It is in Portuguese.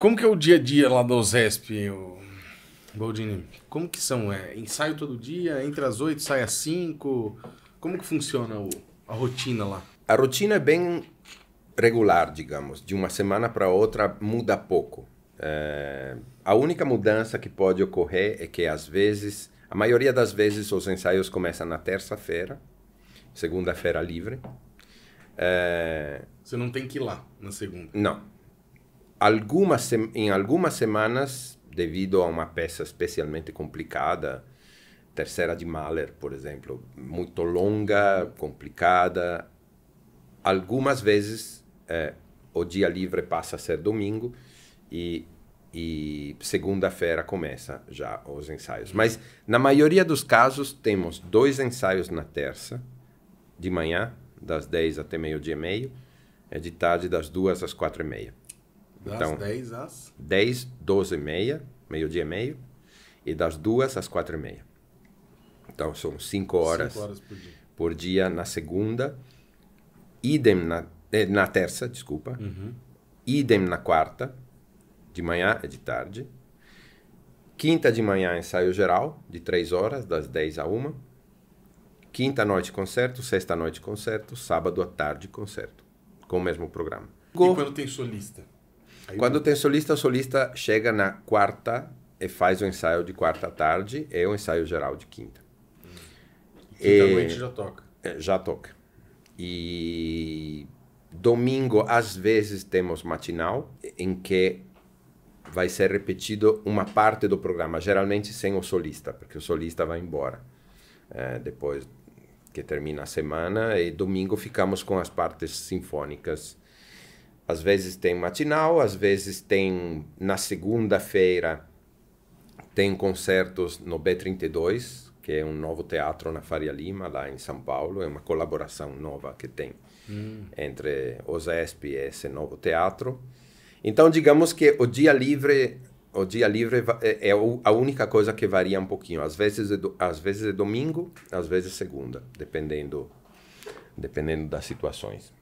Como que é o dia a dia lá da OSESP, o Baldini? Como que são? É, ensaio todo dia, entre as oito sai às cinco? Como que funciona o, a rotina lá? A rotina é bem regular, digamos. De uma semana para outra muda pouco. É, a única mudança que pode ocorrer é que às vezes, a maioria das vezes, os ensaios começam na terça-feira, segunda-feira livre. É... Você não tem que ir lá na segunda? Não algumas, em algumas semanas, devido a uma peça especialmente complicada, terceira de Mahler, por exemplo, muito longa, complicada, algumas vezes é, o dia livre passa a ser domingo e, e segunda-feira começa já os ensaios. Mas na maioria dos casos temos dois ensaios na terça, de manhã, das 10 até meio-dia e meio, e de tarde das 2 às 4 e meia. Das então, 10 às? 10, 12 e meia, meio-dia e meio, e das 2 às 4 e meia. Então, são 5 horas, horas por, dia. por, dia. na segunda, idem na, eh, na terça, desculpa, uhum. idem na quarta, de manhã e de tarde. Quinta de manhã, ensaio geral, de 3 horas, das 10 a 1. Quinta noite, concerto. Sexta noite, concerto. Sábado à tarde, concerto. Com o mesmo programa. E quando tem solista? Quando tem solista, o solista chega na quarta e faz o ensaio de quarta tarde e o ensaio geral de quinta. Quinta e, noite já toca. É, já toca. E domingo, às vezes, temos matinal, em que vai ser repetido uma parte do programa, geralmente sem o solista, porque o solista vai embora é, depois que termina a semana, e domingo ficamos com as partes sinfônicas às vezes tem matinal, às vezes tem na segunda-feira tem concertos no B32, que é um novo teatro na Faria Lima, lá em São Paulo. É uma colaboração nova que tem hum. entre o ZESP e esse novo teatro. Então, digamos que o dia livre, o dia livre é, é a única coisa que varia um pouquinho. Às vezes é, às vezes é domingo, às vezes é segunda, dependendo, dependendo das situações.